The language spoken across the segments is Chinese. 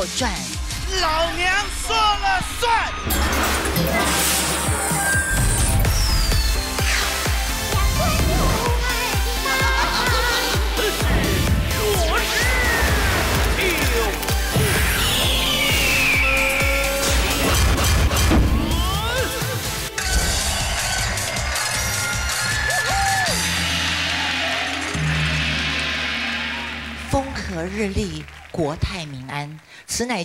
我赚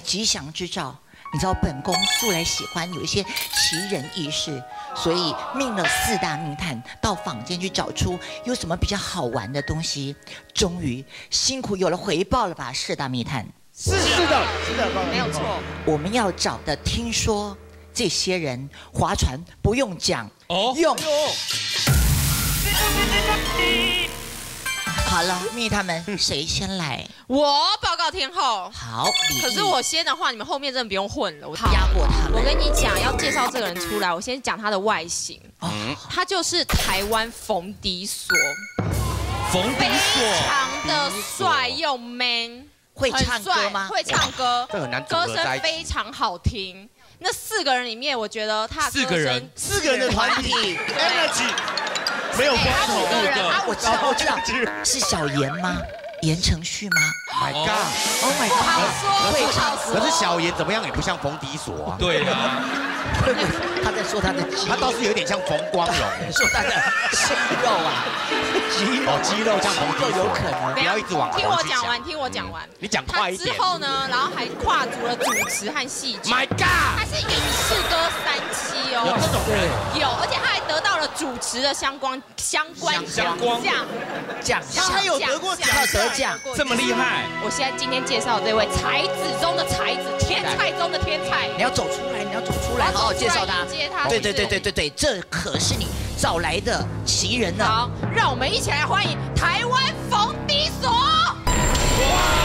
吉祥之兆。你知道本宫素来喜欢有一些奇人异事，所以命了四大密探到坊间去找出有什么比较好玩的东西。终于辛苦有了回报了吧，四大密探。是是的，是的，没有错。我们要找的，听说这些人划船不用桨，哦用。好了，蜜他们谁先来？我报告天后。好，可是我先的话，你们后面真的不用混了。我压过他们我跟你讲，要介绍这个人出来，我先讲他的外形。哦他就是台湾冯迪索，冯迪非所，常的帅又 man，会唱歌吗？会唱歌，这很难组歌声非常好听。那四个人里面，我觉得他四个人四个人的团体，energy，没有光他五头，个人，他五我知道，我知道，是小严吗？言承旭吗 My God！？Oh my god！说，会不好说。可是小严怎么样也不像冯迪所啊，对啊，他在说他的肌他倒是有点像冯光荣，说他的肌肉啊，肌 肉，肌肉像冯迪所，有可能。不要一直往听我讲完，听我讲完。你讲快一点。后呢，然后还跨足了主持和戏剧。My God！他是影视歌三期哦，有这种人，有，而且他还得到了主持的相关相关奖项奖，奖项他还有得过奖得奖，这么厉害，我现在今天介绍这位才子中的才子，天才中的天才。你要走出来，你要走出来，好好介绍他。接他。对对对对对对，这可是你找来的奇人呢。好，让我们一起来欢迎台湾冯迪所。是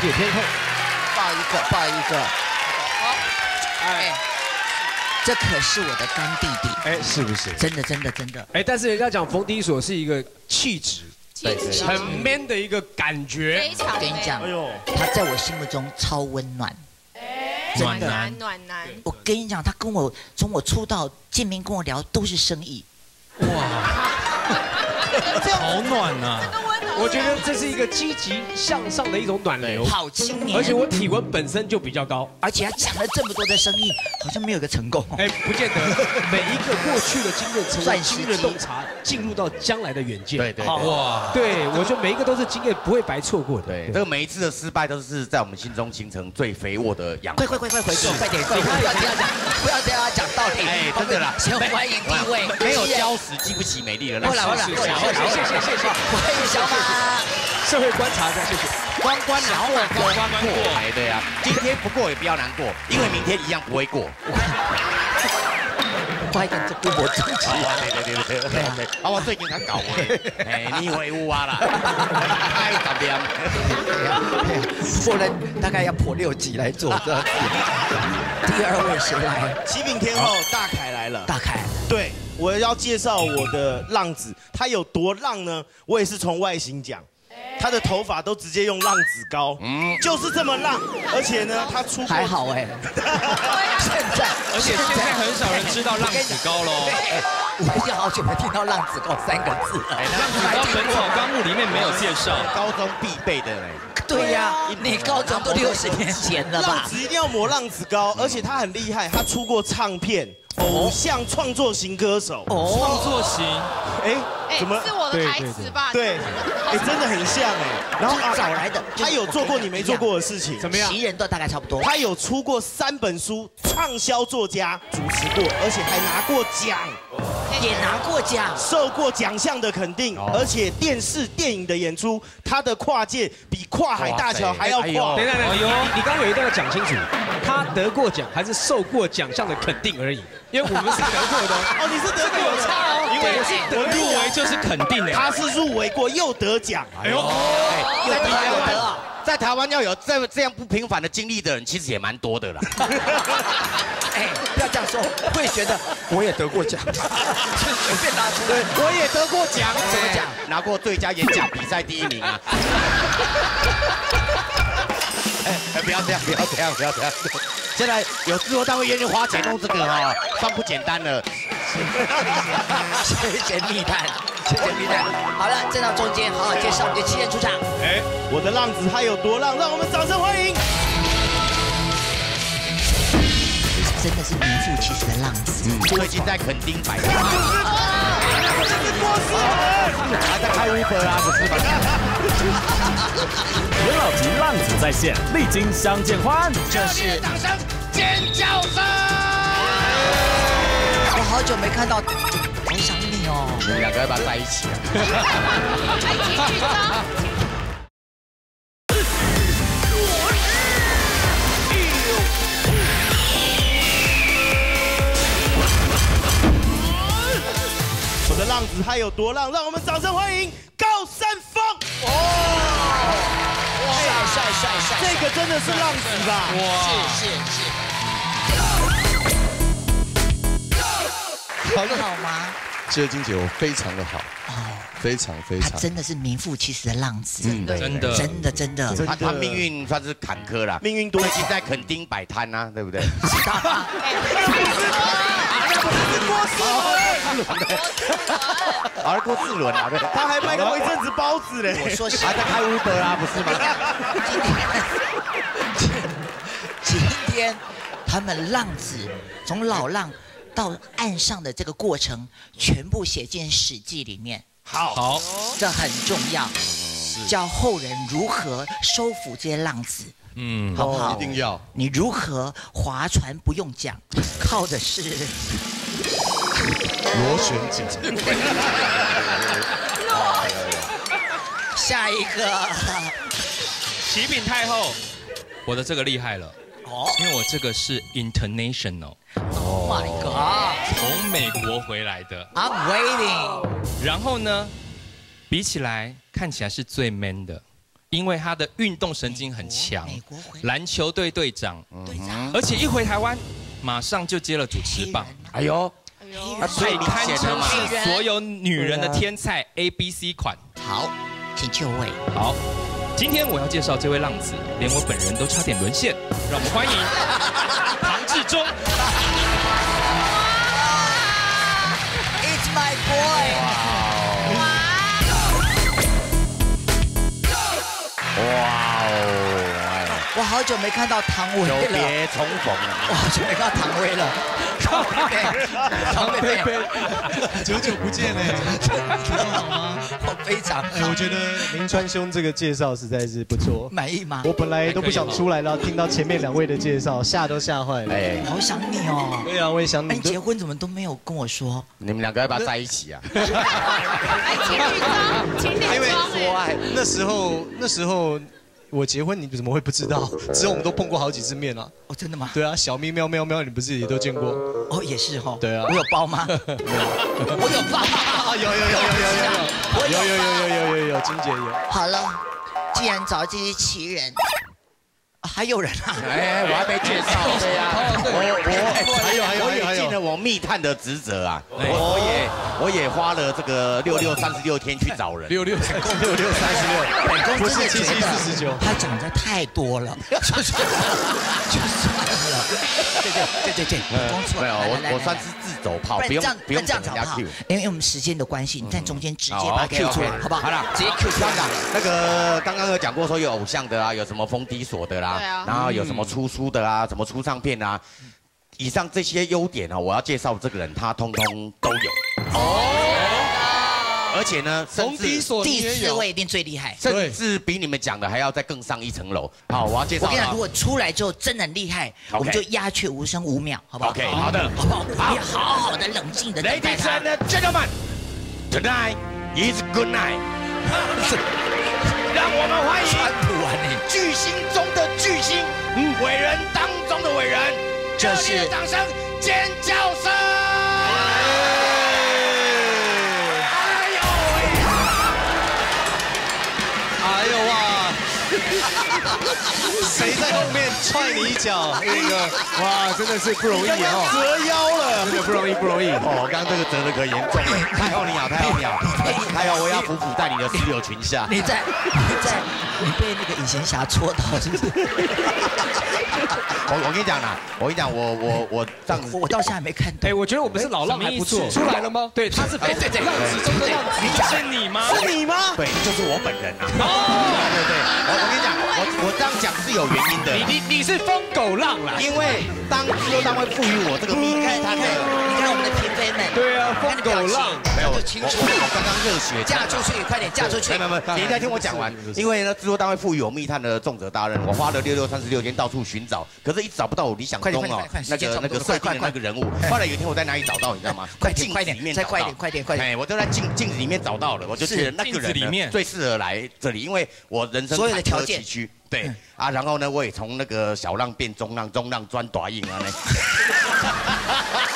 金姐，天后，抱一个，抱一个。好哎，这可是我的干弟弟，哎，是不是？真的真的真的。哎，但是人家讲冯迪所是一个气质，气质很 man 的一个感觉非。常我跟你讲哎，呦，他在我心目中超温暖。真的，暖男，暖男，我跟你讲，他跟我从我出道见面跟我聊都是生意。哇 好暖呐！我觉得这是一个积极向上的一种暖流，好青年，而且我体温本身就比较高。而且他讲了这么多的生意，好像没有一个成功。哎，不见得，每一个过去的经验成为今日洞察，进入到将来的远见。对对对哇，对，我觉得每一个都是经验，不会白错过的。对，这个每一次的失败都是在我们心中形成最肥沃的养分。快快快快回去，快点，不要这样讲，不要这样讲道理。哎，真的啦，先欢迎第一位，没有礁石激不起美丽的浪。过来，过来，来，过来，谢谢谢谢谢谢欢迎小马。社会观察家，谢谢。关关难过关关关过过来的呀。今天不过也不要难过，因为明天一样不会过。快点，这姑婆自己。啊，对对对对对对。啊，我最近才搞的，哎，你会有啊啦，太十点。不能大概要破六级来做这。第二位谁来？启禀天后，大凯来了。大凯，对，我要介绍我的浪子，他有多浪呢？我也是从外形讲，他的头发都直接用浪子膏，嗯，就是这么浪，而且呢，他出过还好哎。现在，而且现在很少人知道浪子膏喽。我已经好久没听到“浪子高”三个字了。浪子高《本草纲目》里面没有介绍。高中必备的嘞。对呀，你高中都六十年前了吧？浪子一定要抹浪子膏，而且他很厉害，他出过唱片，偶像创作型歌手。哦，创作型，哎，哎，怎么？是我的台词吧？对，哎，真的很像哎。然后啊找来的，他有做过你没做过的事情。怎么样？奇人都大概差不多。他有出过三本书，畅销作家，主持过，而且还拿过奖，也拿过奖。受过奖项的肯定，而且电视、电影的演出，他的跨界比跨海大桥还要跨等。一下，等一下，哎呦你你刚刚有一段要讲清楚，他得过奖还是受过奖项的肯定而已，因为我们是得过的哦。哦，你是得过差哦，因为我是得入围就是肯定的。他是入围过又得奖。哎呦，又得又得啊！在台湾要有这这样不平凡的经历的人，其实也蛮多的啦。哎，不要这样说，会觉得我也得过奖，就随便拿出来。我也得过奖，什么奖？拿过最佳演讲比赛第一名啊！哎，不要这样，不要这样，不要这样。现在有制作单位愿意花钱弄这个哈，算不简单了。谢谢密探，谢谢密探。好了，站到中间，好好介绍我们的七人出场。哎，我的浪子他有多浪？让我们掌声欢迎！真的是名副其实的浪子。最近在垦丁摆摊，就是郭思文，还在开 Uber 啊，不是吧？元老级浪子在线，历经相见欢。这是掌声，尖叫声！我好久没看到，好想你哦。你们两个要不要在一起啊？来请剧的浪子他有多浪？让我们掌声欢迎高山峰！帅帅帅帅！这个真的是浪子吧？是是是。很好吗？谢金姐，我非常的好，哦，非常非常。他真的是名副其实的浪子，真的真的真的。真的他他命运算是坎坷啦，命运多最近在垦丁摆摊呐，对不对？而郭四轮啊，对，他还卖过一阵子包子嘞。我说实还在开 Uber 啊，不是。吗？今天，今天他们浪子从老浪到岸上的这个过程，全部写进《史记》里面，好，好，这很重要，教后人如何收服这些浪子，嗯，好不好？一定要。你如何划船不用桨，靠的是螺旋桨，下一个启禀太后，我的这个厉害了，哦因为我这个是 international，，Oh my God，I'm 从美国回来的。I'm waiting。然后呢，比起来看起来是最 man 的，因为他的运动神经很强篮球队队长，队长，而且一回台湾马上就接了主持棒，哎呦，所以人堪称是所有女人的天菜 A B C 款。好，请就位。好，今天我要介绍这位浪子，连我本人都差点沦陷，让我们欢迎 久没看到唐薇久了，别重逢我好久没看到唐薇了。唐贝贝，唐贝贝，久久不见哎，好吗？我非常哎，我觉得林川兄这个介绍实在是不错。满意吗？我本来都不想出来了，听到前面两位的介绍，吓都吓坏了。哎，好想你哦。对啊，我也想哎，你你结婚怎么都没有跟我说？你们两个要不要在一起啊？来请剧场，请因为点妆哎。爱，那时候那时候我结婚，你怎么会不知道？只有我们都碰过好几次面了。哦，真的吗？对啊，小咪喵喵喵，你不是也都见过？哦，也是哈。对啊我有包吗？我有包。啊，有有有有有有有有有有有有有，金姐有。好了，既然找这些奇人，啊还有人啊？哎，我还没介绍，对呀，我我还有还有我也尽了我密探的职责啊，我也我也花了这个六六三十六天去找人，六六三共六六三十六，本宫不是七七四十九。他讲的太多了，就算了，就算了。对对对对对，我我算是自走炮，不用不用这样子好不好？因为我们时间的关系，你在中间直接把它 Q 出来，好不好？好了直接 Q 出来。那个刚刚有讲过说有偶像的啊，有什么封底锁的啦，然后有什么出书的啊，什么出唱片啊，以上这些优点啊，我要介绍这个人，他通通都有。哦，而且呢，甚至第四位一定最厉害。甚至比你们讲的还要再更上一层楼。好，我要介绍我跟你讲，啊如果出来之后真的很厉害，我们就鸦雀无声五秒，好不好 OK，好的好不好？我们好好的冷静的等待 Ladies。and gentlemen, tonight is good night。让我们欢川迎普啊你！巨星中的巨星，伟人当中的伟人，热烈的掌声、尖叫声！没有啊谁在后面踹你一脚？那个哇，真的是不容易哦，折腰了，真的不容易，不容易。哦，刚刚这个折的可严重了，太后你好，太后你好，太后我要匍匐在你的石榴裙下。你在你在你被那个隐形侠戳到是不是？我我跟你讲啦，我跟你讲，我我我上次我到现在还没看到。哎，我觉得我们是老浪还不错，出来了吗？对，他是对对对浪子中的浪子，是你吗？是你吗？对，就是我本人啊。对对对，我我跟你讲，我我这样讲是有原因的。你你你是疯狗浪啦，因为当制作单位赋予我这个你看你看你看我们的们，对啊，疯狗浪。没有，我刚刚热血嫁出去，快点嫁出去没。有没有，你应该听我讲完。因为呢，制作单位赋予我密探的重责大任，我花了六六三十六天到处寻找，可是一直找不到我理想中快点哦快点快点那个那个设定的快快那个人物。后来有一天我在哪里找到，你知道吗？快在镜子点快点再快点快点快点哎，我都在镜镜子里面找到了，我就觉得那个人里面最适合来这里，因为我人生所有的条件。对啊，然后呢，我也从那个小浪变中浪，中浪钻短影啊呢。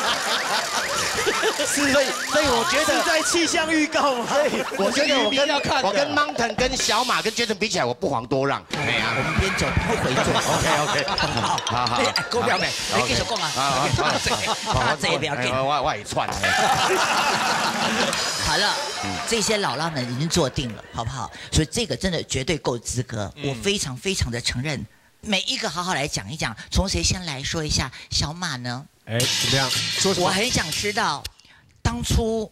是，所以所以我觉得是在气象预告吗？我觉得我跟要看我跟 Mountain 跟小马跟 Jason 比起来，我不遑多让。哎呀我们边走边回转。OK OK，好好好够了没？你继续讲啊。啊，这也不要紧。我我也串。好了，这些老浪们已经坐定了，好不好？所以这个真的绝对够资格，我非常非常的承认。每一个好好来讲一讲，从谁先来说一下？小马呢？哎，怎么样？说什么？我很想知道，当初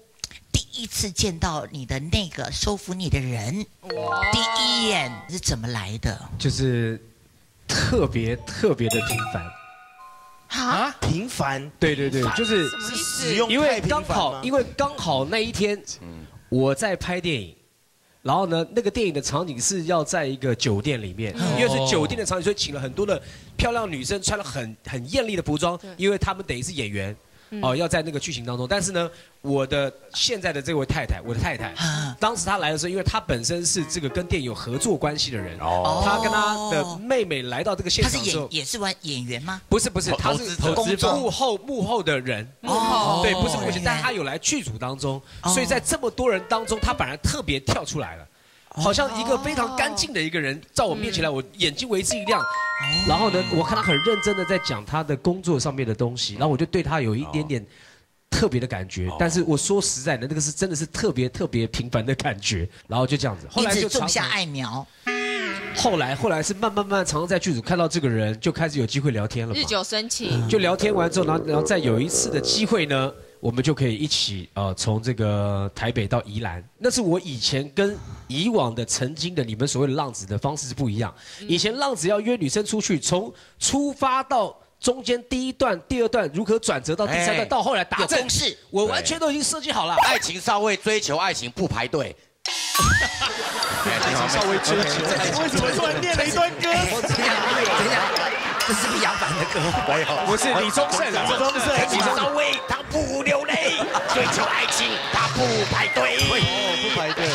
第一次见到你的那个收服你的人，第一眼是怎么来的？就是特别特别的平凡。啊，平凡对对对，就是是使用因为刚好，因为刚好那一天，我在拍电影。然后呢，那个电影的场景是要在一个酒店里面，因为是酒店的场景，所以请了很多的漂亮女生，穿了很很艳丽的服装，因为她们等于是演员，哦，要在那个剧情当中。但是呢，我的现在的这位太太，我的太太，当时她来的时候，因为她本身是这个跟电影有合作关系的人，哦。她跟她的妹妹来到这个现场的时候演，也是玩演员吗？不是不是，她是幕后幕后的人，哦。对，不是幕前，但她有来剧组当中，哦。所以在这么多人当中，她反而特别跳出来了。好像一个非常干净的一个人，在我面前来，我眼睛为之一亮。然后呢，我看他很认真的在讲他的工作上面的东西，然后我就对他有一点点特别的感觉。但是我说实在的，那个是真的是特别特别平凡的感觉。然后就这样子，后一来就直种下爱苗。后来后来是慢慢慢慢常常在剧组看到这个人，就开始有机会聊天了嘛。日久生情，就聊天完之后，然后然后再有一次的机会呢，我们就可以一起呃从这个台北到宜兰。那是我以前跟以往的曾经的你们所谓的浪子的方式是不一样。以前浪子要约女生出去，从出发到中间第一段、第二段如何转折到第三哎段，到后来打正公式，我完全都已经设计好了。爱情少尉追求爱情不排队。爱情稍微追求为什么突然念了一段歌？等一下，等一下，这是个杨凡的歌。没有，我是李宗盛啊，李宗盛爱情少尉他不流泪，追求爱情他不排队。哦，不排队。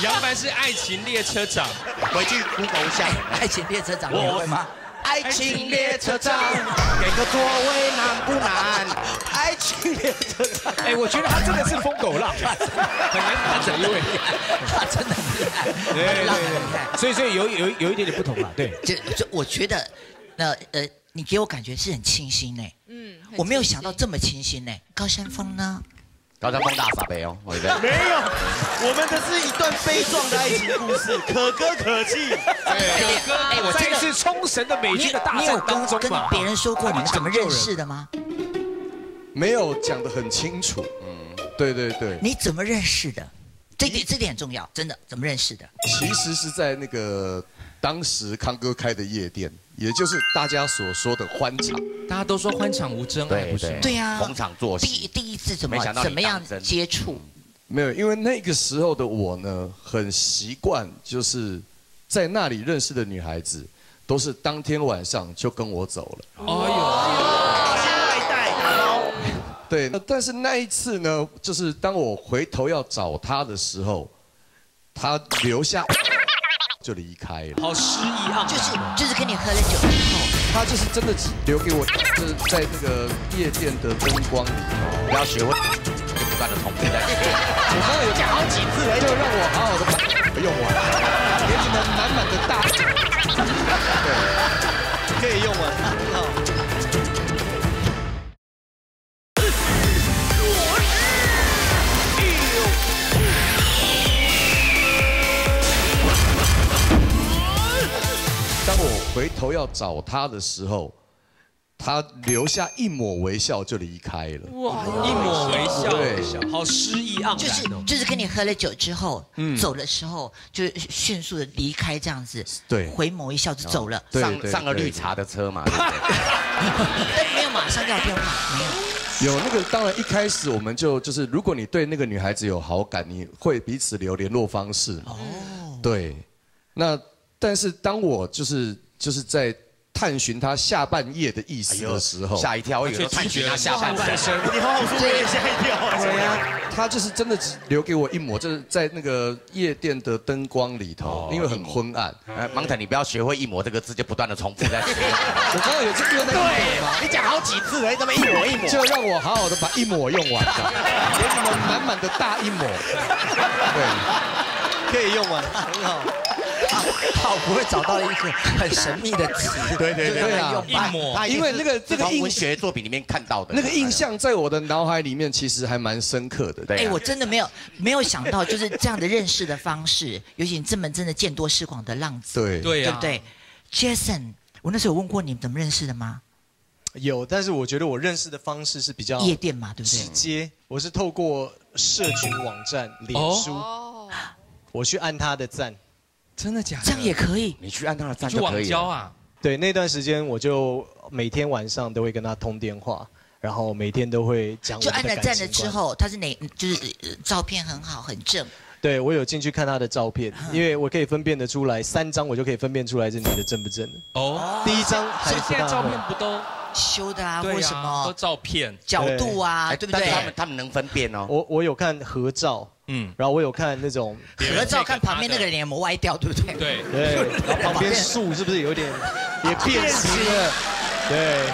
杨凡是爱情列车长，回去 Google 一下。爱情列车长，你会吗？爱情列车长，给个座位难不难？爱情列车长，哎，我觉得他真的是疯狗浪，很难打整一位。他真的很厉害，对对。对，所以所以有有有一点点不同嘛，对。就就我觉得，那呃，你给我感觉是很清新呢。嗯，我没有想到这么清新呢。高山峰呢？高山峰大傻杯哦，我觉得。没有，我们的是一段悲壮的爱情故事，可歌可泣。哎，我真的，在一次冲绳的美你军的大你有战当跟跟中嘛，别人说过你们怎么认识的吗？没有讲得很清楚。嗯，对对对，你怎么认识的？这点这点很重要，真的怎么认识的？其实是在那个当时康哥开的夜店，也就是大家所说的欢场。大家都说欢场无真爱，不是？对呀，逢场作第戏。第一次怎么没想到你怎么样当真接触？没有，因为那个时候的我呢，很习惯就是在那里认识的女孩子，都是当天晚上就跟我走了。外带打包，对，那但是那一次呢，就是当我回头要找她的时候，她留下就离开了。好失意啊，就是就是跟你喝了酒之后，他就是真的只留给我，就是在那个夜店的灯光里头。不要学会就不断的重复在。我刚刚有讲好几次，就让我好好的把用完，也只能拿大，对，可以用完，头要找他的时候，他留下一抹微笑就离开了。哇，一抹微笑，对，好诗意盎就是。就是跟你喝了酒之后，嗯走的时候就迅速的离开这样子，对回眸一笑就走了，上上了绿茶的车嘛，没有马上要电话，没有。有那个，当然一开始我们就就是，如果你对那个女孩子有好感，你会彼此留联络方式。哦，对。那但是当我就是就是在探寻他下半夜的意思的时候，吓一跳，我以为探寻他下半身。你好好说，我也吓一跳。对呀，他就是真的只留给我一抹，就是在那个夜店的灯光里头，因为很昏暗。哎，芒特，你不要学会“一抹”这个字，就不断的重复在。我刚刚有这个那个对吗？你讲好几次了，你怎么一抹一抹？就让我好好的把一抹用完，给你们满满的大一抹。对。可以用完，很好。好不会找到一个很神秘的词，对对对啊一抹因为那个这个文学作品里面看到的那个印象在我的脑海里面其实还蛮深刻的。哎，我真的没有没有想到，就是这样的认识的方式，尤其你这么真的见多识广的浪子，对对呀对不，对？Jason，我那时候有问过你们怎么认识的吗？有，但是我觉得我认识的方式是比较夜店嘛，对不对直对？接，我是透过社群网站脸书，哦，我去按他的赞。真的假的？这样也可以。你去按他的赞去网就可以了。交啊？对，那段时间我就每天晚上都会跟他通电话，然后每天都会讲我就的按了赞了。之后，他是哪？就是呃照片很好，很正。对我有进去看他的照片，因为我可以分辨得出来，三张我就可以分辨出来这女的正不正。哦，第一张还所以不大会现在照片不都修的啊，为？什么都照片，角度啊，哎，对不对但是？他们他们能分辨哦。我我有看合照，嗯，然后我有看那种合照看旁边那个人有没有歪掉，对不对？对，对，然后旁边树是不是有点也变形了？对，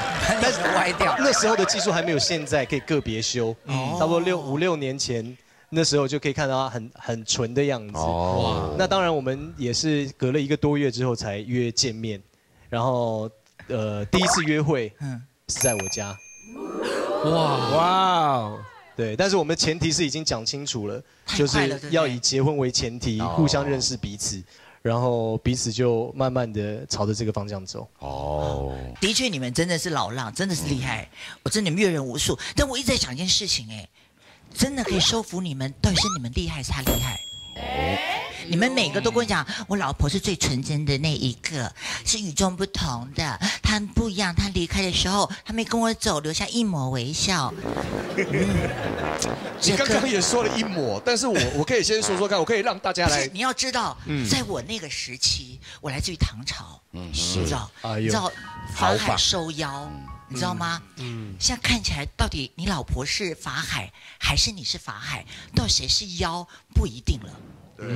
但是歪掉。那时候的技术还没有现在可以个别修，差不多六五六年前，那时候就可以看到他很很纯的样子。哦，那当然，我们也是隔了一个多月之后才约见面，然后呃，第一次约会嗯，是在我家，哇，哇哦，对，但是我们前提是已经讲清楚了，就是要以结婚为前提，哦。互相认识彼此，然后彼此就慢慢的朝着这个方向走。哦，的确，你们真的是老浪，真的是厉害，我真的阅人无数。但我一直在想一件事情，哎，真的可以收服你们，到底是你们厉害还是他厉害？你们每个都跟我讲，我老婆是最纯真的那一个，是与众不同的。她不一样，她离开的时候，她没跟我走，留下一抹微笑。嗯，你刚刚也说了一抹，但是我 我可以先说说看，我可以让大家来，你要知道，嗯在我那个时期，我来自于唐朝，嗯你知道，哎你知道法海收妖，你知道吗？嗯，现在看起来，到底你老婆是法海，还是你是法海？到底谁是妖，不一定了，对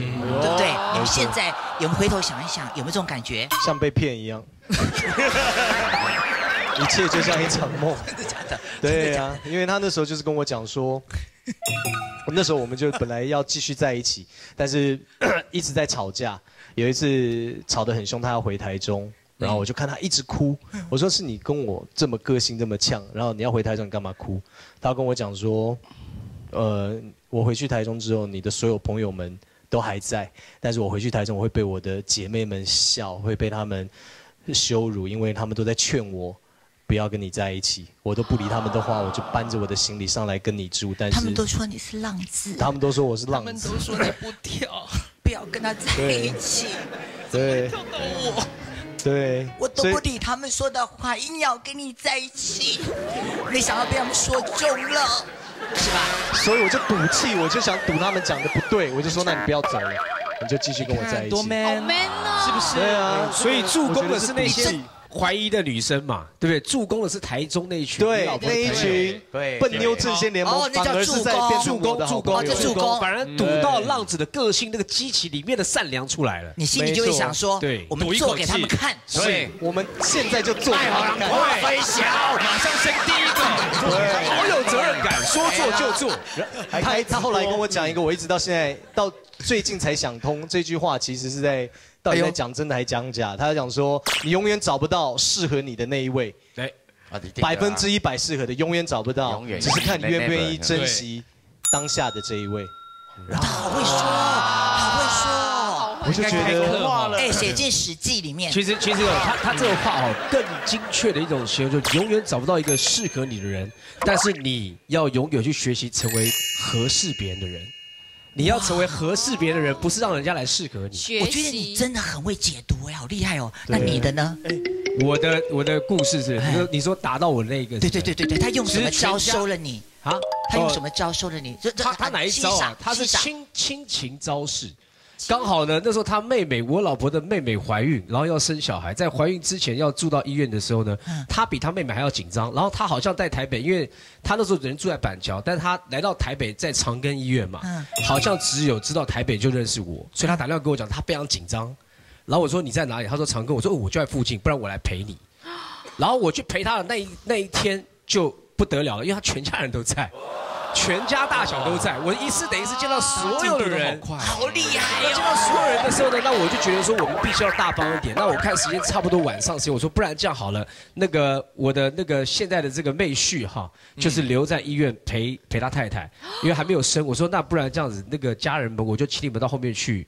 不对？你们现在有没有回头想一想，有没有这种感觉？像被骗一样，一切就像一场梦。真的假的？对啊，因为他那时候就是跟我讲说，那时候我们就本来要继续在一起，但是 一直在吵架。有一次吵得很凶，他要回台中，然后我就看他一直哭。我说是你跟我这么个性这么呛，然后你要回台中，你干嘛哭？他跟我讲说，呃，我回去台中之后，你的所有朋友们都还在，但是我回去台中，我会被我的姐妹们笑，会被他们羞辱，因为他们都在劝我。不要跟你在一起，我都不理他们的话，我就搬着我的行李上来跟你住。但是他们都说你是浪子，他们都说我是他们浪子，都说你不跳，不要跟他在一起。对跳到我对，我都不理他们说的话，硬要跟你在一起，没想到被他们说中了，是吧？所以我就赌气，我就想赌他们讲的不对，我就说那你不要走了，你就继续跟我在一多起。man，好 man 哦，是不是？对啊所以助攻的是那些怀疑的女生嘛，对不对？助攻的是台中那一群，对那一群对笨妞阵线联盟哦，那叫助攻。朋友。哦这助攻。反而赌到浪子的个性那个激起里面的善良出来了。你心里就会想说，对。我们做给他们看，所以，我们现在就做。给他们看。飞翔，马上升第一个，好有责任感，说做就做。他他后来跟我讲一个，我一直到现在到最近才想通这句话，其实是在到底在讲真的还讲假？他在讲说，你永远找不到适合你的那一位，百分之一百适合的，永远找不到永远，只是看你愿不愿意珍惜当下的这一位。他好会说，好会说。我就觉得。哎，写进史记里面。其实其实他他这个话哦，更精确的一种形容，就永远找不到一个适合你的人，但是你要永远去学习成为合适别人的人。你要成为合适别的人，不是让人家来适合你。我觉得你真的很会解读哎，好厉害哦。那你的呢？我的我的故事是，你说你说打到我那个，对对对对对，他用什么招收了你？啊？他用什么招收了你？他他哪一招啊？他是亲亲情招式。刚好呢，那时候他妹妹，我老婆的妹妹怀孕，然后要生小孩，在怀孕之前要住到医院的时候呢，他比他妹妹还要紧张。然后他好像在台北，因为他那时候人住在板桥，但是他来到台北，在长庚医院嘛，好像只有知道台北就认识我，所以他打电话跟我讲，他非常紧张。然后我说你在哪里？他说长庚。我说、哦我就在附近，不然我来陪你。然后我去陪他的那一那一天就不得了了，因为他全家人都在，全家大小都在。我一次等于是见到所有的人，好厉害哦见到所有人的时候呢，那我就觉得说我们必须要大方一点。那我看时间差不多晚上时间，我说不然这样好了，那个我的那个现在的这个妹婿哈，就是留在医院陪陪他太太，因为还没有生。我说那不然这样子，那个家人们我就请你们到后面去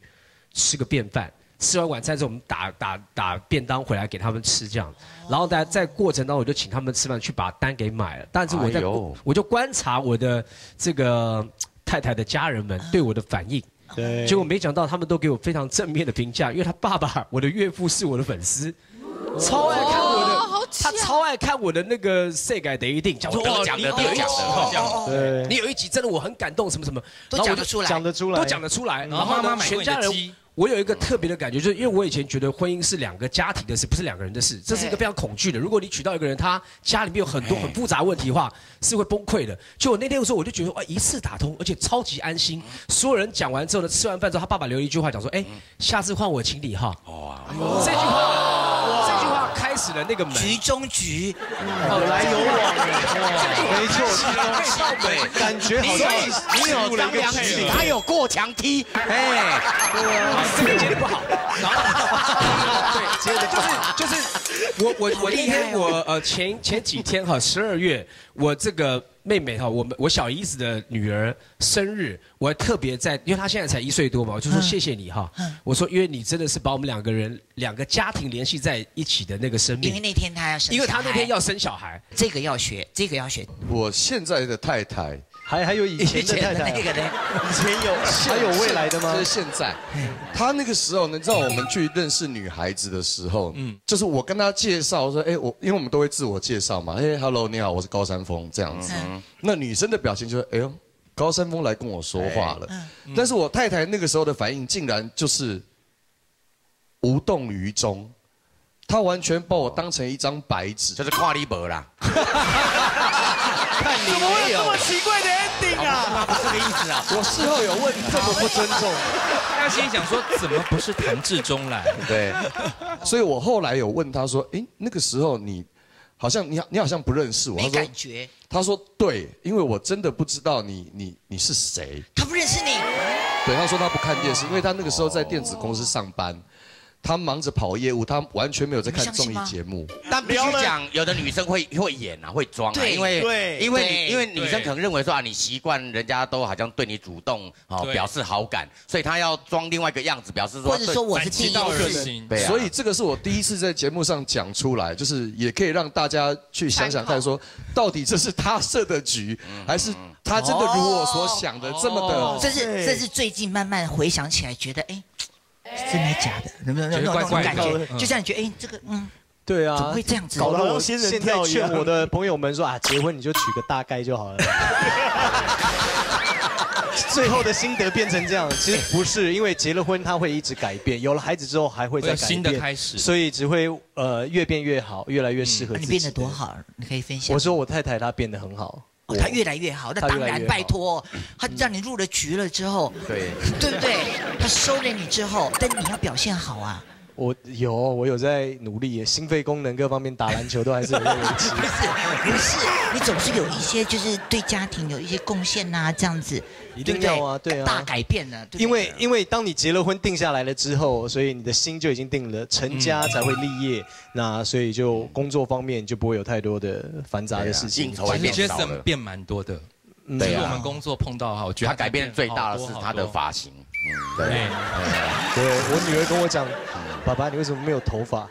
吃个便饭。吃完晚餐之后，我们打打打便当回来给他们吃，这样。然后大家在过程当中，我就请他们吃饭，去把单给买了。但是我在、哎我就观察我的这个太太的家人们对我的反应。对。结果没想到他们都给我非常正面的评价，因为他爸爸，我的岳父是我的粉丝，超爱看我的，哦他超爱看我的那个《谁改的一定》，讲说得奖的哇你你有的哦得奖的哦。对。你有一集真的我很感动，什么什么，都讲得出来，讲得出来，都讲得出来。然后呢，妈妈买全家人我有一个特别的感觉，就是因为我以前觉得婚姻是两个家庭的事，不是两个人的事，这是一个非常恐惧的。如果你娶到一个人，他家里面有很多很复杂问题的话，是会崩溃的。就我那天的时候，我就觉得哇，一次打通，而且超级安心。所有人讲完之后呢，吃完饭之后，他爸爸留了一句话，讲说：“哎，下次换我请你哈。”这句话，这句话开始了那个门。局中局，有来有往，没错，对，感觉好像是你有进入了一个张良局里，他有过墙梯，哎，这个接的不好。然后对，接的就是就是我我我那天我呃前前几天哈十二月我这个妹妹哈我们我小姨子的女儿生日，我还特别在，因为她现在才一岁多嘛，我就说谢谢你哈。我说因为你真的是把我们两个人两个家庭联系在一起的那个生命，因为那天他要生小孩，因为他那天要生小孩。这个要学，这个要学，我现在的太太，还还有以前的太太那，个呢？以前有还有未来的吗？就是？现在，他那个时候呢，你知道我们去认识女孩子的时候，嗯，就是我跟她介绍说，哎，我因为我们都会自我介绍嘛，哎，hello，你好，我是高山峰这样子。那女生的表情就是，哎呦，高山峰来跟我说话了。但是我太太那个时候的反应竟然就是无动于衷，她完全把我当成一张白纸。就是跨立博啦，看你没有这，么奇怪的 ending 啊！不 是这个意思啊。我事后有问这么不尊重，他心里想说，怎么不是谭志忠来？对，所以我后来有问他说，哎，那个时候你好像你你好像不认识我，没感觉，他说对，因为我真的不知道你你你是谁。他不认识你，对，他说他不看电视，因为他那个时候在电子公司上班，他忙着跑业务，他完全没有在看综艺节目。但必须讲，有的女生会会演啊，会装啊，对因为对因为你因为女生可能认为说啊，你习惯人家都好像对你主动哦表示好感，所以她要装另外一个样子，表示说对或者说我是第一到热次，心，对啊。所以这个是我第一次在节目上讲出来，就是也可以让大家去想想看，说到底这是他设的局，还是他真的如我所想的这么哦的？这是这是最近慢慢回想起来，觉得哎，真的假的？能不能觉得那种感觉？嗯就像你觉得哎，这个嗯，对啊，怎么会这样子搞得我现在劝我的朋友们说啊，结婚你就娶个大概就好了。最后的心得变成这样，其实不是，因为结了婚他会一直改变，有了孩子之后还会再改变，新的开始所以只会呃越变越好，越来越适合自己。啊你变得多？好，你可以分享。我说我太太她变得很好，哦他越来越好，那当然拜托，他让你入了局了之后，对对不对？他收了你之后，但你要表现好啊。我有，我有在努力，心肺功能各方面打篮球都还是很有维持。不是不是，你总是有一些就是对家庭有一些贡献呐，这样子，一定要啊对啊大改变了，对因为因为当你结了婚定下来了之后，所以你的心就已经定了，成家才会立业，那所以就工作方面就不会有太多的繁杂的事情。应酬会其实变少 Jason 了。变蛮多的。嗯其实对啊我们工作碰到哈，我觉得他改变最大的是他的。发型，嗯，对。对，对我女儿跟我讲，爸爸你为什么没有头发？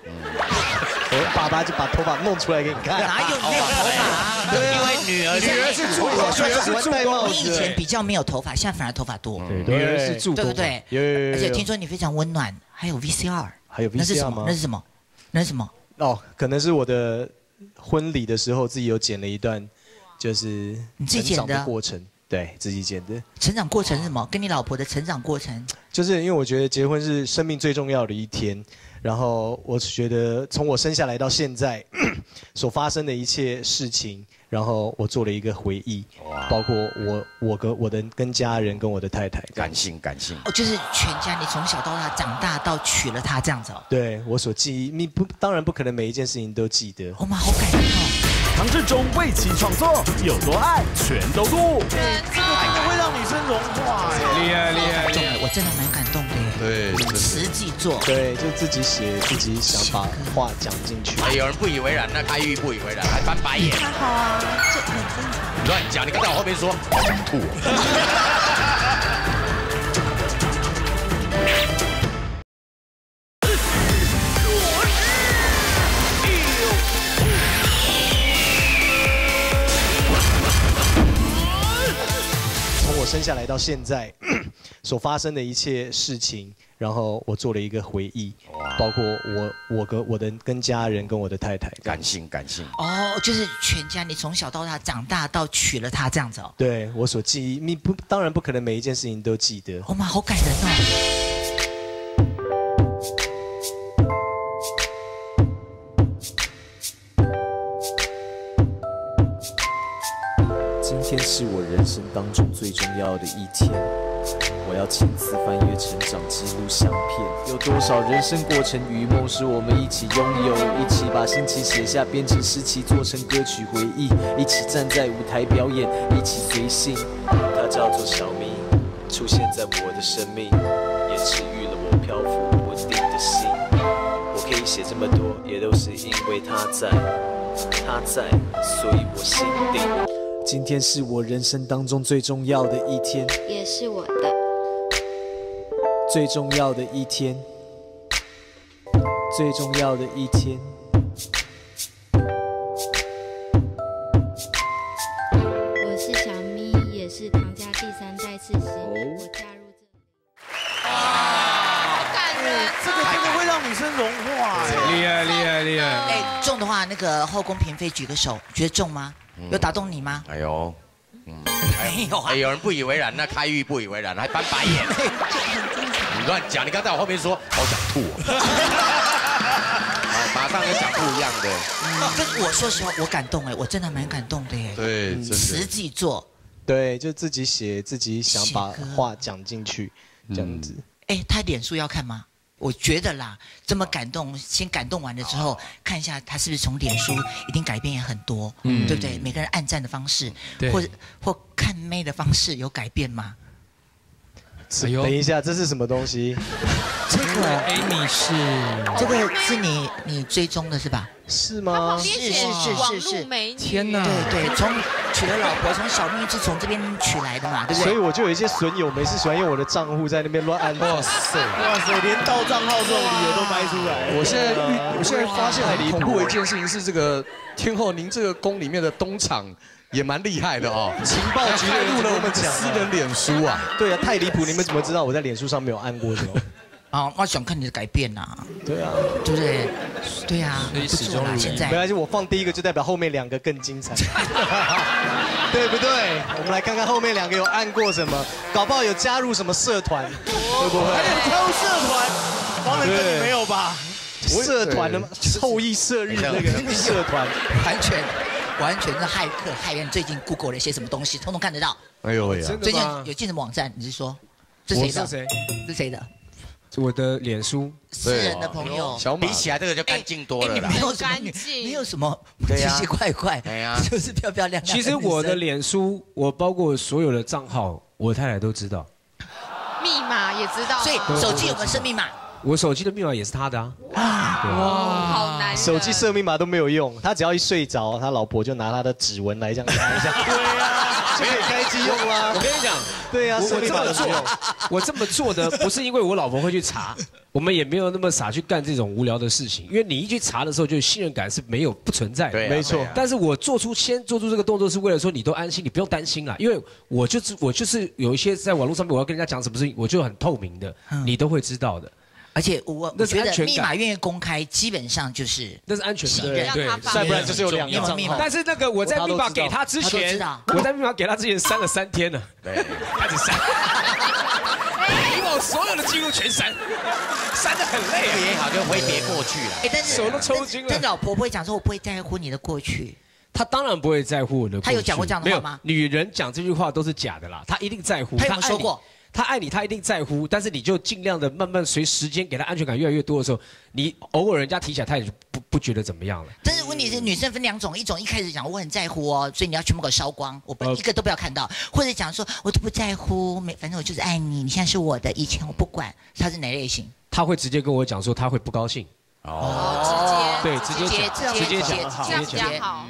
我爸爸就把头发弄出来给你看。哪有没有头发啊？对啊。因为女儿女儿是助攻，女儿是喜欢戴帽你以。前比较没有头发，现在反而头发多，对。女儿是助攻，对而且听说你非常温暖，还有 VCR，还有那是什 VCR 么吗？？那是什么？那是什么？哦，可能是我的婚礼的时候自己有剪了一段，就是你自己剪的过程，对自己剪的。成长过程是什么？跟你老婆的成长过程，就是因为我觉得结婚是生命最重要的一天，然后我觉得从我生下来到现在 所发生的一切事情，然后我做了一个回忆，包括我我跟我的跟家人跟我的太太，感性感性。哦，就是全家，你从小到大长大到娶了她这样子哦。对我所记忆，你不当然不可能每一件事情都记得。哦妈，好感人哦！唐志忠为其创作，有多爱全都录。这个真的会让女生融化哎。厉害厉害！我真的蛮感动的耶。对，真的词自己做，对，就自己写，自己想把话讲进去。哎，有人不以为然，那开玉不以为然，还翻白眼。还好啊，这很正常。乱讲，你刚才我后面说，我想吐我生下来到现在 所发生的一切事情，然后我做了一个回忆，包括我我跟我的跟家人跟我的太太。感性感性。哦，就是全家，你从小到大长大到娶了她这样子哦。对我所记忆，你不当然不可能每一件事情都记得。我妈，好感人哦！今天是我人生当中最重要的一天，我要亲自翻阅成长记录相片。有多少人生过程与梦是我们一起拥有，一起把心情写下，编成诗集，做成歌曲回忆，一起站在舞台表演，一起随性。他叫做小咪，出现在我的生命，也治愈了我漂浮不定的心。我可以写这么多，也都是因为他在，他在，所以我心定。今天是我人生当中最重要的一天，也是我的。最重要的一天，最重要的一天。我是小咪，也是唐家第三代世袭。我加入这。感人这个真的会让女生融化哎。厉害厉害厉害！哎，中的话，那个后宫嫔妃举个手，觉得中吗？有打动你吗？哎呦，嗯，没有啊哎，有人不以为然，那开玉不以为然，还翻白眼。你乱讲，你刚在我后面说，好想吐哦。马 马上跟讲不一样的。跟我说实话，我感动哎，我真的蛮感动的耶。对，真词的。自己做，对，就自己写，自己想把话讲进去，这样子。哎，他脸书要看吗？我觉得啦，这么感动，先感动完了之后，看一下他是不是从脸书一定改变也很多，嗯对不对？每个人按赞的方式，对或者或看妹的方式有改变吗？哎呦等一下，这是什么东西？这个哎，你是这个是你你追踪的是吧？是吗？是是是网是是络，美女，天哪！对对，从娶了老婆，从小蜜是从这边取来的嘛，对不对？所以我就有一些损友每次喜欢用我的账户在那边乱按。哇塞！哇塞，连盗账号这种理由都掰出来。我现在遇，我现在发现很恐怖的一件事情是，这个天后，您这个宫里面的东厂也蛮厉害的哦，情报局的开人入了我们私人脸书啊。对啊，太离谱！你们怎么知道我在脸书上没有按过什么？啊，我想看你的改变呐，对啊，对不对？对呀，所以始终如现在没关系，我放第一个就代表后面两个更精彩，对不对？我们来看看后面两个有按过什么，搞不好有加入什么社团，会不还有会？加入社团，黄仁哥你没有吧？社团的吗？后羿射日那个社团，完全完全是骇客骇人。最近 Google 了一些什么东西，通通看得到。哎呦喂呀！最近有进什么网站？你是说是谁的？我是谁？是谁的？我的脸书私人的朋友，小比起来这个就干净多了啦。没有什么女，没有什么奇奇怪怪，对呀 就是漂漂亮亮。其实我的，脸书，我包括所有的账号，我太太都知道。密码也知道吗，所以手机有没有设密码？我手机的密码也是他的啊。哇好难。手机设密码都没有用，他只要一睡着，他老婆就拿他的指纹来这样 压一下，就可以开机用啦。我跟你讲，对呀，我我这么做，我这么做的不是因为我老婆会去查，我们也没有那么傻去干这种无聊的事情。因为你一去查的时候，就信任感是没有不存在的。对啊没错啊但是我做出先做出这个动作，是为了说你都安心，你不用担心啦。因为我就是我就是有一些在网络上面我要跟人家讲什么事情，我就很透明的，你都会知道的。而且我那我觉得密码愿意公开，基本上就是那是安全的，信任对让他放再不然就是有两个密码。但是那个我在密码给他之前，我在密码给他之前删了三天了，对，开始删，以往所有的记录全删，删的很累啊。也好，就挥别过去了。哎，但是手都抽筋了但是老婆不会讲说，我不会在乎你的过去。他当然不会在乎我的过去。他有讲过这样的话吗女人讲这句话都是假的啦，她一定在乎。他有说过？他爱你，他一定在乎，但是你就尽量的慢慢随时间给他安全感越来越多的时候，你偶尔人家提起来，他也就不不觉得怎么样了。但是问题是，女生分两种，一种一开始讲我很在乎哦，所以你要全部给我烧光，我不呃一个都不要看到，或者讲说我都不在乎，没反正我就是爱你，你现在是我的，以前我不管。他是哪类型？他会直接跟我讲说他会不高兴，哦，对，直接讲，直接讲，这样比直接讲。较好。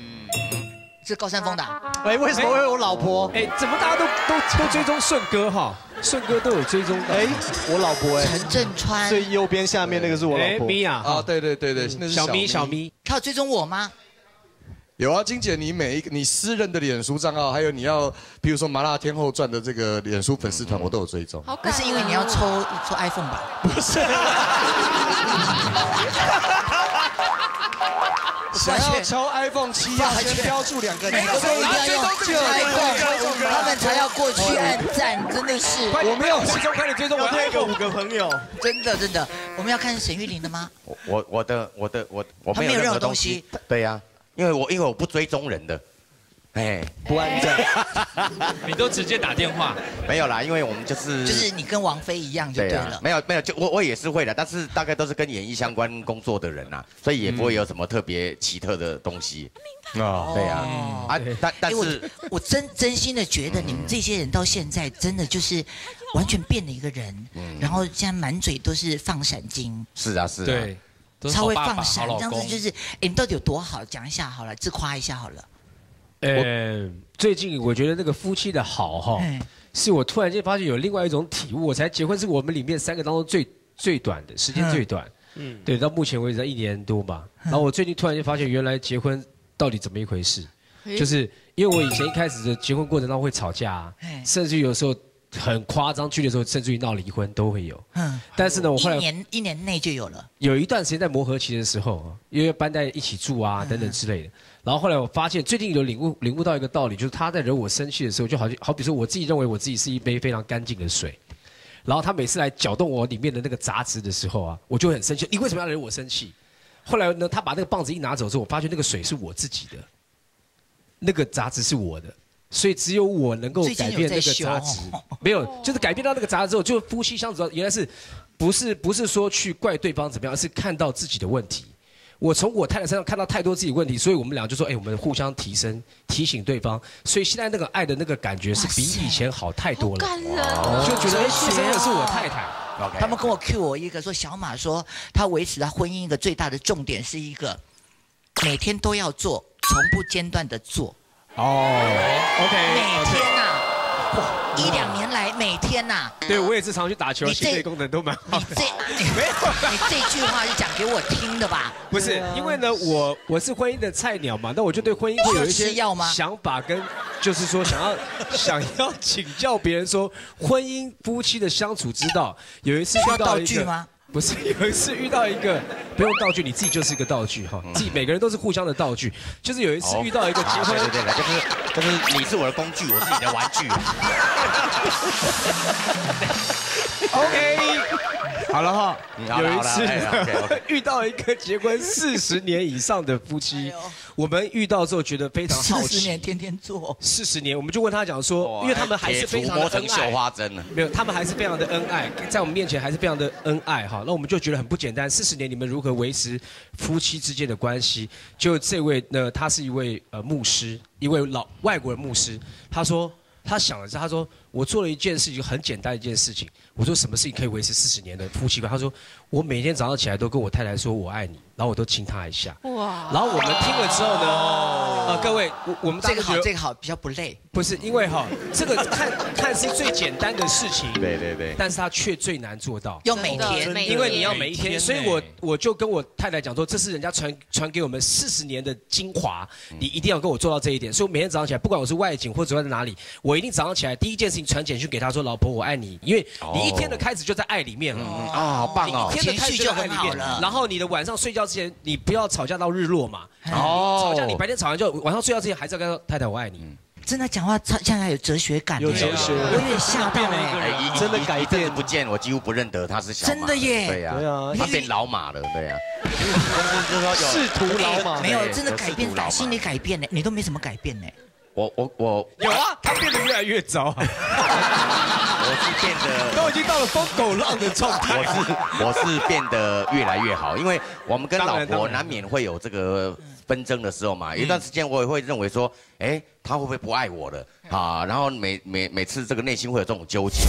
是高山峰的啊，哎，为什么会有老婆？哎，怎么大家都都都追踪顺哥哈？顺哥都有追踪到。哎，我老婆哎，陈振川，最右边下面那个是我老哎，婆。米娅啊，对对对对，那是小咪咪小咪，他有追踪我吗？有啊，金姐，你每一个你私人的脸书账号，还有你要，比如说《麻辣天后传》的这个脸书粉丝团，我都有追踪。好那是因为你要抽抽 iPhone 吧？不是，想要抽 iPhone 七，要先标注两个。每个都一定要用就 iPhone，他们才要过去按赞，真的是。我没有追踪，快点追踪我要推个五个朋友，真的真的，我们要看沈玉琳的吗？我我我的我的我我他没有任何东没有任何东西。西。对呀，因为我因为我不追踪人的，哎，不按赞。你都直接打电话，没有啦，因为我们就是就是你跟王菲一样就对对啊了，。没有没有，就我我也是会的，但是大概都是跟演艺相关工作的人呐，所以也不会有什么特别奇特的东西。哦，对呀，啊，但但是我真真心的觉得你们这些人到现在真的就是完全变了一个人，嗯然后现在满嘴都是放闪精，是啊是啊，对，超会放闪，这样子就是，哎，你到底有多好？讲一下好了，自夸一下好了。呃，最近我觉得那个夫妻的好哈，哎，是我突然间发现有另外一种体悟。我才结婚是我们里面三个当中最最短的时间最短，嗯，对，到目前为止在一年多嘛。然后我最近突然间发现，原来结婚到底怎么一回事？就是因为我以前一开始的结婚过程当中会吵架甚至于有时候很夸张，剧烈的时候甚至于闹离婚都会有。嗯，但是呢，我后来一年一年内就有了。有一段时间在磨合期的时候，因为搬在一起住啊等等之类的。然后后来我发现，最近有领悟领悟到一个道理，就是他在惹我生气的时候，就好像好比说我自己认为我自己是一杯非常干净的水，然后他每次来搅动我里面的那个杂质的时候啊，我就很生气，你为什么要惹我生气？后来呢，他把那个棒子一拿走之后，我发现那个水是我自己的，那个杂质是我的。所以只有我能够改变那个杂质，没有，就是改变到那个杂质之后，就夫妻相处到原来是，不是不是说去怪对方怎么样，而是看到自己的问题。我从我太太身上看到太多自己问题，所以我们俩就说，哎，我们互相提升，提醒对方。所以现在那个爱的那个感觉是比以前好太多了。感人就觉得，哎，这真的是我太太。他们跟我 cue 我一个说，小马说他维持他婚姻一个最大的重点是一个每天都要做，从不间断的做。哦每，OK，每天呐、哇，一两年来每天呐、对我也是常去打球，心肺功能都蛮好的。你这 没有你这句话是讲给我听的吧？不是，因为呢，我我是婚姻的菜鸟嘛，那我就对婚姻会有一些想法跟，就是说想要 想要请教别人说，婚姻夫妻的相处之道。有一次需要遇到一个道具吗？不是，有一次遇到一个不用道具，你自己就是一个道具哈，自己每个人都是互相的道具。就是有一次遇到一个结婚哦对对对，就是就是你是我的工具，我是你的玩具。OK，好了哈有一次 遇到一个结婚四十年以上的夫妻，我们遇到之后觉得非常好奇。四十年天天做，四十年，我们就问他讲说，因为他们还是非常的恩爱，花针了。没有，他们还是非常的恩爱，在我们面前还是非常的恩爱哈。那我们就觉得很不简单，四十年你们如何维持夫妻之间的关系？就这位呢，他是一位呃牧师，一位老外国人牧师，他说他想了一下，他说我做了一件事情很简单一件事情。我说什么事情可以维持四十年的夫妻关？他说我每天早上起来都跟我太太说我爱你，然后我都亲他一下。哇然后我们听了之后呢，呃，各位，我我们大这个好，家觉得这个好，比较不累。不是因为哈，这个看看是最简单的事情，对对对，但是他却最难做到。要每天，因为你要每一天，所以我我就跟我太太讲说，这是人家传传给我们四十年的精华，你一定要跟我做到这一点。所以每天早上起来，不管我是外景或者在哪里，我一定早上起来第一件事情传简讯给他说：“老婆，我爱你。”因为你一天的开始就在爱里面了。啊，好棒哦你！一天的开始就在爱里面情绪就很好了然后你的晚上睡觉之前，你不要吵架到日落嘛。哦吵架你白天吵完就晚上睡觉之前还是要跟他说太太我爱你。真的讲话超现在有哲学感，有哲学。我有点吓到哎。真的改一一阵不见，我几乎不认得他是小马真的耶。对呀，对啊。他变老马了，对呀。就是说有仕途老马。没有，真的改变心理改变呢，你都没什么改变呢。我我我。有啊，他变得越来越糟啊，我是变得。都已经到了疯狗浪的状态。我是我是变得越来越好，因为我们跟老婆难免会有这个纷争的时候嘛。有一段时间我也会认为说，哎，他会不会不爱我了啊？然后每每每次这个内心会有这种纠结。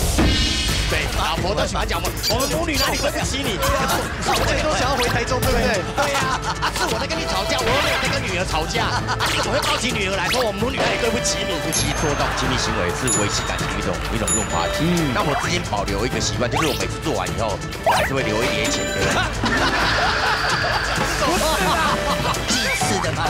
对，老婆都喜欢讲我们，我们母女哪里对不起你？我们都想要回台中，对不对？对呀、啊，是我在跟你吵架，我又没有在跟女儿吵架，啊，你怎么会抱起女儿来说我们母女哪里对不起你？夫妻做到亲密行为是维系感情的一种一种润滑剂。嗯，那我至今保留一个习惯，就是我每次做完以后，我还是会留一点钱给人。祭祀的吗？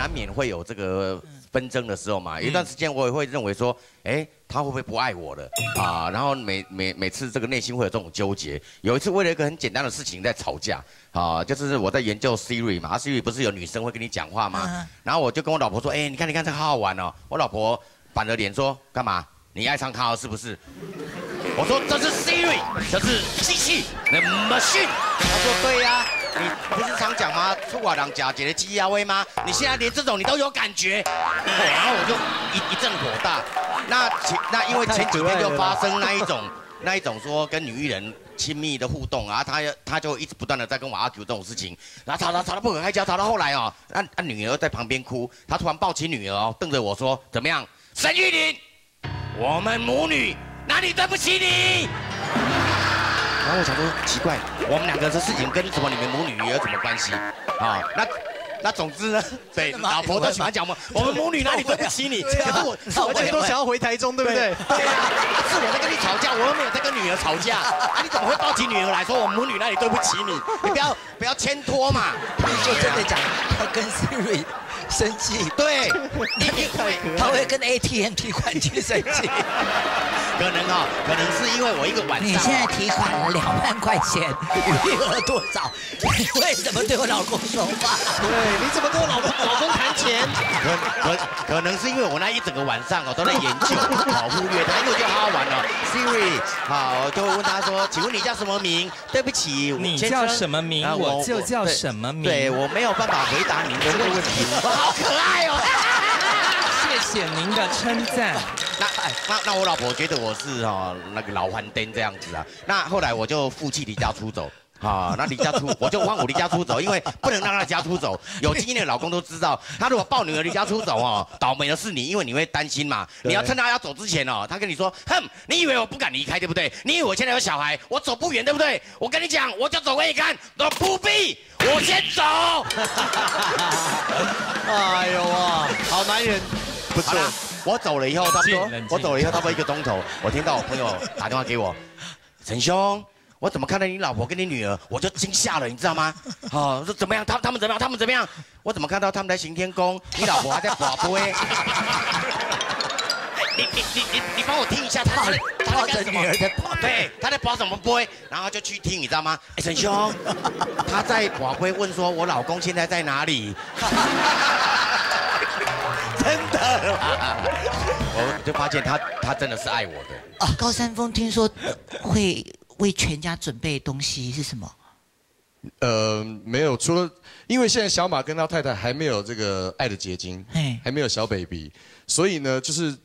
难免会有这个纷争的时候嘛。有一段时间我也会认为说，哎，他会不会不爱我了啊？然后每每每次这个内心会有这种纠结。有一次为了一个很简单的事情在吵架啊，就是我在研究 Siri 嘛、啊、，Siri 不是有女生会跟你讲话吗？然后我就跟我老婆说，哎，你看你看这个好好玩哦。我老婆板着脸说，干嘛？你爱上他了是不是？我说这是 Siri，这是机器，the machine。他说对呀、你不是常讲吗？出瓦郎假姐的鸡鸭威吗？你现在连这种你都有感觉，然后我就一一阵火大。那前那因为前几天就发生那一种那一种说跟女艺人亲密的互动啊，他他就一直不断的在跟我 argue 这种事情，然后吵吵吵到不可开交，吵到后来哦，那那女儿在旁边哭，他突然抱起女儿哦，瞪着我说怎么样？沈玉琳，我们母女哪里对不起你？然后我想说，奇怪，我们两个的事情跟什么你们母女有什么关系啊？那那总之呢，对，老婆都喜欢讲嘛，我们母女哪里对不起你？可是我是我而且都想要回台中，对不对？对呀、啊，是我在跟你吵架，我又没有在跟女儿吵架，啊，你怎么会抱起女儿来说我母女哪里对不起你？你不要不要牵拖嘛。你就真的讲，他跟 Siri 生气，对，他会跟提款机生气。可能哦、可能是因为我一个晚上、你现在提款了两万块钱，余额多少？你为什么对我老公说话？对，你怎么跟我老公老公谈钱？可可可能是因为我那一整个晚上哦都在研究，好忽略他，因为我觉得好好玩哦。Siri，好，就会问他说，请问你叫什么名？对不起，你叫什么名啊我就叫什么名对我没有办法回答您的这个问题。我好可爱哦。谢谢您的称赞。那那那我老婆觉得我是哦那个老欢灯这样子啊。那后来我就负气离家出走。好，那离家出，我就换我离家出走，因为不能让他离家出走。有经验的老公都知道，他如果抱女儿离家出走哦，倒霉的是你，因为你会担心嘛。你要趁他要走之前哦，他跟你说，哼，你以为我不敢离开对不对？你以为我现在有小孩，我走不远对不对？我跟你讲，我就走给你看，都不必，我先走。哎呦哇，好男人，我走了以后，差不多冷静冷静我走了以后，差不多一个钟头，我听到我朋友打电话给我，陈兄。我怎么看到你老婆跟你女儿，我就惊吓了，你知道吗？哦，我说怎么样？他他们怎么样？他们怎么样？我怎么看到他们在行天宫，你老婆还在寡杯？你你你你你帮我听一下，他在他在干什么对，他在保什么杯，然后就去听，你知道吗？哎，沈兄，他在宝杯问说，我老公现在在哪里？真的啦，我就发现他他真的是爱我的。啊，高山峰听说会为全家准备东西是什么？呃，没有，除了因为现在小马跟他太太还没有这个爱的结晶嘿，还没有小 baby，所以呢，就是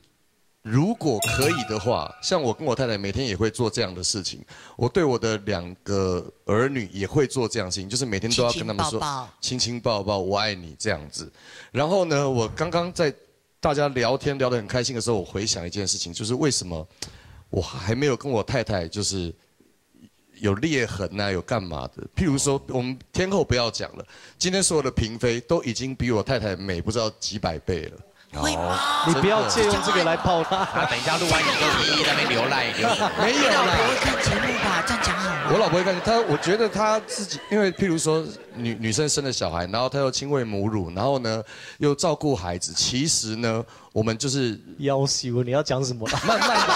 如果可以的话，像我跟我太太每天也会做这样的事情，我对我的两个儿女也会做这样的事情，就是每天都要跟他们说亲亲抱抱亲亲抱抱，我爱你这样子。然后呢，我刚刚在大家聊天聊得很开心的时候，我回想一件事情，就是为什么我还没有跟我太太就是。有裂痕呐、有干嘛的？譬如说，我们天后不要讲了，今天所有的嫔妃都已经比我太太美不知道几百倍了。会吗？你不要借用这个来泡他他。等一下录完你就一在那边流泪。没有老婆，会看节目吧？这样讲好吗？我老婆会看她，我觉得她自己，因为譬如说女女生生了小孩，然后她又亲喂母乳，然后呢又照顾孩子，其实呢，我们就是要求！你要讲什么？慢慢的，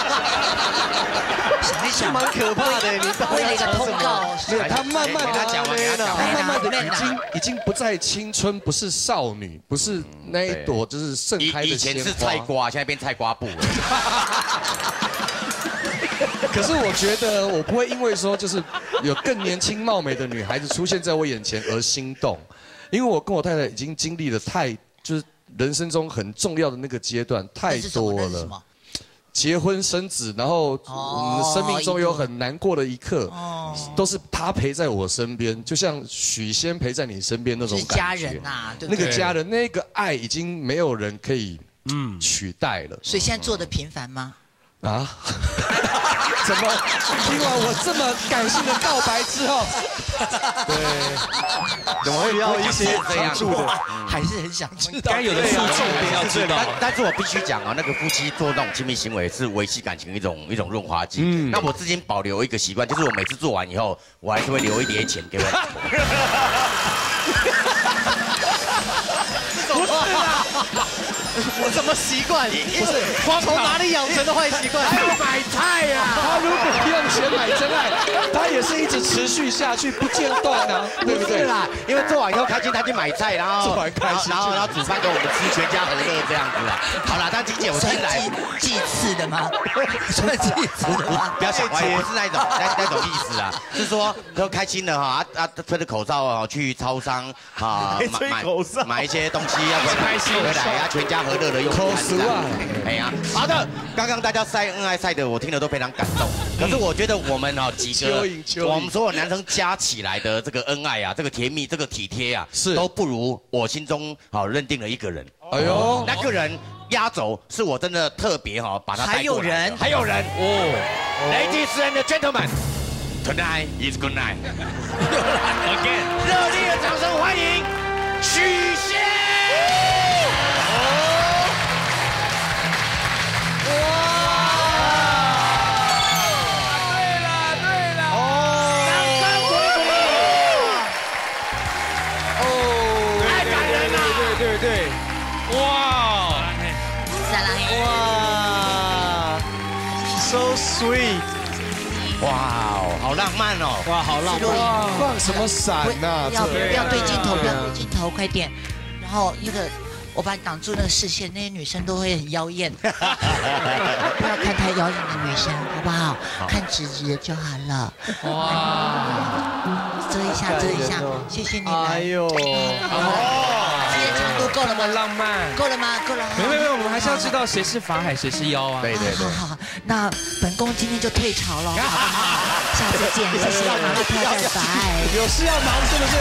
想一想，蛮可怕的，你到底为了一个要讲什么？通告，没有她慢慢的，讲完，给他。慢慢的已经已经不再青春，不是少女，不是那一朵就是盛以开的以前是菜。瓜，现在变菜瓜布了。可是我觉得我不会因为说就是有更年轻貌美的女孩子出现在我眼前而心动，因为我跟我太太已经经历了太就是人生中很重要的那个阶段太多了。结婚生子，然后我们生命中有很难过的一刻，哦，都是他陪在我身边，就像许仙陪在你身边那种感觉。家人呐？那个家人，那个爱已经没有人可以嗯取代了。所以现在做的频繁吗？啊？怎么听完我这么感性的告白之后，对，怎么会需要一些这样帮助的？还是很想知道。该有的诉重点要知道但。但是我必须讲啊，那个夫妻做那种亲密行为是维系感情的一种一种润滑剂。嗯那我至今保留一个习惯，就是我每次做完以后，我还是会留一叠钱给我老婆。不是啦，我怎么习惯？不是从哪里养成的坏习惯？还要买菜呀、他如果用钱买真爱，他也是一直持续下去，不间断啊，对不对？啦，因为做完以后开心，他去买菜，然后做完开心然后然后煮饭给我们吃，全家和乐这样子啦。好啦，但金姐我算进来。祭祭祀的吗？算祭祀的吗？不要想歪，不是那一种 那那种意思啊，是说都开心了哈啊啊，吹着口罩啊去超商啊还吹口哨买一些东西要回来回来啊，全家和乐的用口熟啊哎呀，好的，刚刚大家晒恩爱晒的，我听了都非常感动。可是我觉得我们哦几个我们所有男生加起来的这个恩爱啊，这个甜蜜，这个体贴啊，是。都不如我心中好认定了一个人。哎呦，那个人压轴是我真的特别哈把他还有人。还有人。哦，Ladies and gentlemen。Tonight is good night. Again，热烈的掌声欢迎许浪漫哦！哇，好浪漫。放什么闪呐、要不要对镜头？不要对镜头，快点。然后那个，我把你挡住那个视线，那些女生都会很妖艳。不要看太妖艳的女生，好不好？看直直的就好了。哇，遮一下，遮一下谢谢你们。哎呦，够了吗？浪漫。够了吗？够了。没有没有，我们还是要知道谁是法海，谁是妖啊。对对对好，好好，那本宫今天就退朝了，好不好？下次见，谢谢，马上跳再拜。有事要忙是不是？